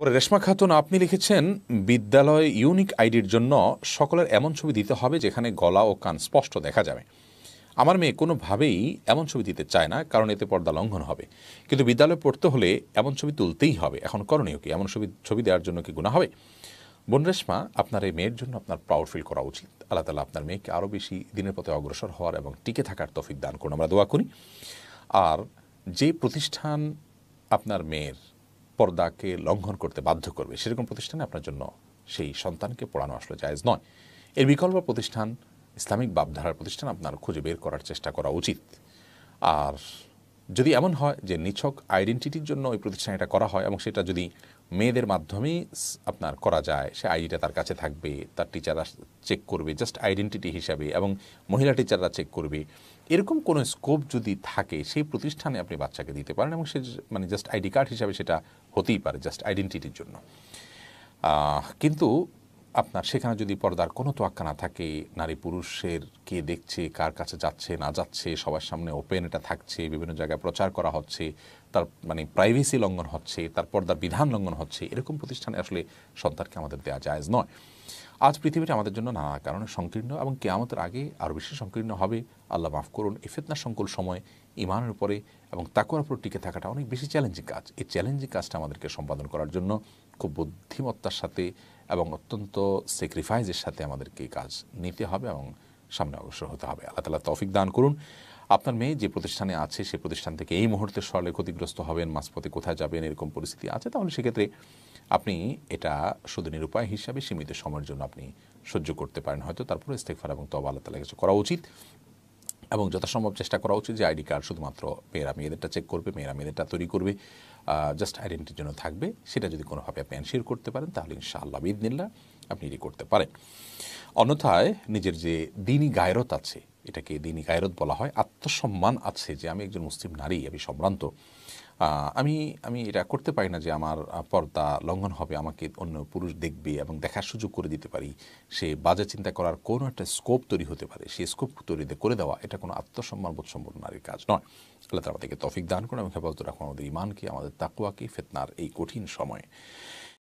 রেশমা খাতুন, আপনি লিখেছেন, বিদ্যালয় ইউনিক আইডির জন্য সকলের এমন ছবি দিতে হবে যেখানে গলা ও কান স্পষ্ট দেখা যাবে। আমার মেয়ে কোনোভাবেই এমন ছবি দিতে চায় না, কারণ এতে পর্দা লঙ্ঘন হবে। কিন্তু বিদ্যালয়ে পড়তে হলে এমন ছবি তুলতেই হবে। এখন করণীয় কি? এমন ছবি ছবি দেওয়ার জন্য কি গুণা হবে? বোন রেশমা, আপনার এই মেয়ের জন্য আপনার প্রাউড ফিল করা উচিত। আল্লাহ তালা আপনার মেয়েকে আরও বেশি দিনের পথে অগ্রসর হওয়ার এবং টিকে থাকার তফিক দান করুন। আমরা দোয়া করি। আর যে প্রতিষ্ঠান আপনার মেয়ের পর্দাকে লঙ্ঘন করতে বাধ্য করবে। সেরকম প্রতিষ্ঠানে আপনার জন্য সেই সন্তানকে পড়ানো আসলে জায়জ নয়। এর বিকল্প প্রতিষ্ঠান ইসলামিক বাপধারার প্রতিষ্ঠান আপনার খুঁজে বের করার চেষ্টা করা উচিত। আর যদি এমন হয় যে নিছক আইডেন্টিটির জন্য ওই প্রতিষ্ঠানে এটা করা হয় এবং সেটা যদি মেয়েদের মাধ্যমেই আপনার করা যায়, সে আইডিটা তার কাছে থাকবে, তার টিচাররা চেক করবে জাস্ট আইডেন্টিটি হিসাবে এবং মহিলা টিচাররা চেক করবে, এরকম কোনো স্কোপ যদি থাকে, সেই প্রতিষ্ঠানে আপনি বাচ্চাকে দিতে পারেন এবং সে মানে জাস্ট আইডি কার্ড হিসাবে সেটা হতেই পারে জাস্ট আইডেন্টিটির জন্য। কিন্তু আপনার সেখানে যদি পর্দার কোনো তোয়াক্কা না থাকে, নারী পুরুষের কে দেখছে, কার কাছে যাচ্ছে, না যাচ্ছে, সবার সামনে ওপেন এটা থাকছে, বিভিন্ন জায়গায় প্রচার করা হচ্ছে, তার মানে প্রাইভেসি লঙ্ঘন হচ্ছে, তার পর্দার বিধান লঙ্ঘন হচ্ছে, এরকম প্রতিষ্ঠানে আসলে সন্তানকে আমাদের দেওয়া জায়েজ নয়। আজ পৃথিবীটা আমাদের জন্য নানা কারণে সংকীর্ণ এবং কেয়ামতের আগে আরও বেশি সংকীর্ণ হবে। আল্লাহ মাফ করুন, এই ফেতনা সংকুল সময় ইমানের উপরে এবং তাকুয়ার উপর টিকে থাকাটা অনেক বেশি চ্যালেঞ্জিং কাজ। এই চ্যালেঞ্জিং কাজটা আমাদেরকে সম্পাদন করার জন্য খুব বুদ্ধিমত্তার সাথে এবং অত্যন্ত স্যাক্রিফাইসের সাথে আমাদেরকে এই কাজ নিতে হবে এবং সামনে অগ্রসর হতে হবে। আল্লাহ তালা তৌফিক দান করুন। আপনার মেয়ে যে প্রতিষ্ঠানে আছে, সে প্রতিষ্ঠান থেকে এই মুহূর্তে সরলে ক্ষতিগ্রস্ত হবেন, মাঝপথে কোথায় যাবেন, এরকম পরিস্থিতি আছে, তাহলে সেক্ষেত্রে আপনি এটা শুধু নিরুপায় হিসাবে সীমিত সময়ের জন্য আপনি সহ্য করতে পারেন। হয়তো তারপরে ইস্তেকফার এবং তবা আল্লাহ তালা কিছু করা উচিত। এবং যথাসম্ভব চেষ্টা করা উচিত যে আইডি কার্ড শুধুমাত্র মেয়েরা মেয়েদেরটা চেক করবে, মেয়েরা মেয়েদেরটা তৈরি করবে জাস্ট আইডেন্টিটির জন্য থাকবে। সেটা যদি কোনোভাবে আপনি এনশিওর করতে পারেন, তাহলে ইনশাআল্লাহ বিদিনিল্লা আপনি এটি করতে পারেন। অন্যথায় নিজের যে দিনই গায়রত আছে, এটাকে দিনই গায়রত বলা হয়, আত্মসম্মান আছে যে আমি একজন মুসলিম নারী, আমি সম্ভ্রান্ত আমি আমি এটা করতে পারি না যে আমার পর্দা লঙ্ঘন হবে, আমাকে অন্য পুরুষ দেখবে এবং দেখার সুযোগ করে দিতে পারি। সে বাজে চিন্তা করার কোনো একটা স্কোপ তৈরি হতে পারে। সেই স্কোপ তৈরি করে দেওয়া, এটা কোনো আত্মসম্মান বোধ সম্পন্ন নারীর কাজ নয়। আল্লাহ তারা থেকে তফিক দান করুন এবং হেফাজত রাখুন আমাদের ইমানকে আমাদের তাকুয়াকে, ফেতনার এই কঠিন সময়ে।